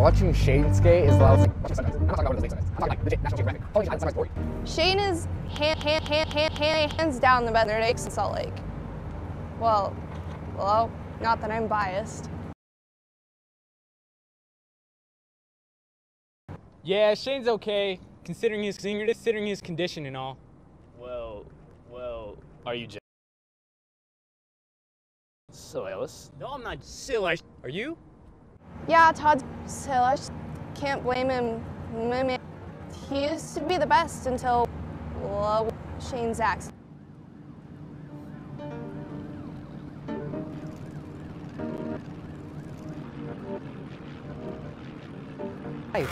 Watching Shane skate is loud. I'm not talking about what his I'm talking like legit National Geographic. Following behind the story. Shane is hand, hand, hand, hand, hand, hands down the best there in Salt Lake. Well, well, not that I'm biased. Yeah, Shane's okay, considering his considering his condition and all. Well, well, are you? Silas? No, I'm not Silas. Are you? Yeah, Todd's silly. Can't blame him. Man, He used to be the best until Shane's accident. Hey.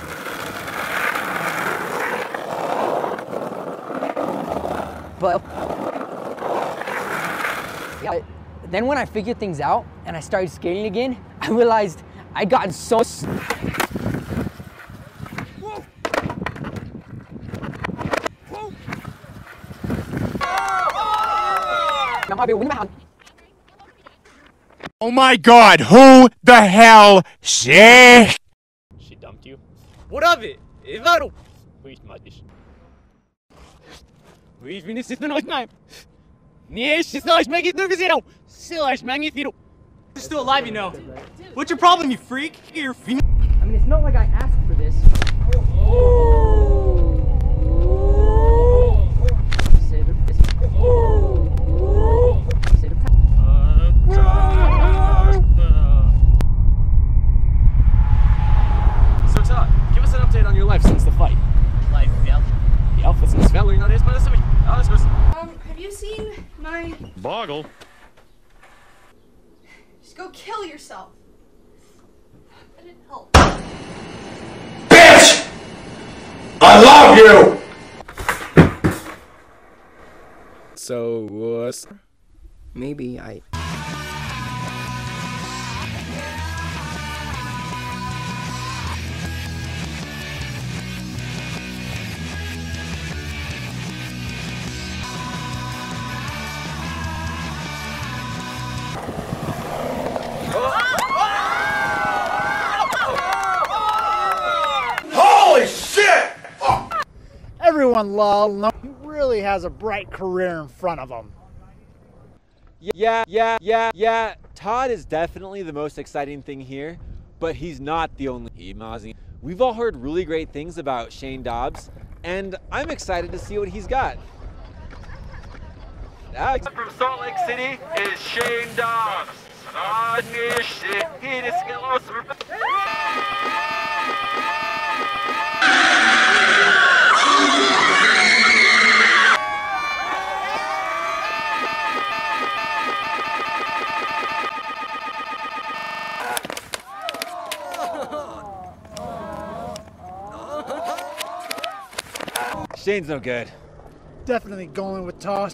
But yeah, then when I figured things out and I started skating again, I realized I got so. Oh my god, who the hell shit? She dumped you? What of it? Evaro! Wyjść Matysz. Wyjdź mi nie na time. Nie, she's not making it zero. Silas, magnifico. You're still alive, you know. What's your problem, you freak? You're. I mean, it's not like I asked for this. So Todd, give us an update on your life since the fight. Life, yeah. Ja, vad som sväller innan det spelar så mycket. Ja, det Um, have you seen my... Boggle. Just go kill yourself. That didn't help. Bitch! I love you! So, uh, what's... Maybe I. Everyone lol. He really has a bright career in front of him. Yeah, yeah, yeah, yeah. Todd is definitely the most exciting thing here, but he's not the only. Imazi. We've all heard really great things about Shane Dobbs, and I'm excited to see what he's got. Ah, Alex from Salt Lake City is Shane Dobbs. Ah, Shane's no good. Definitely going with toss.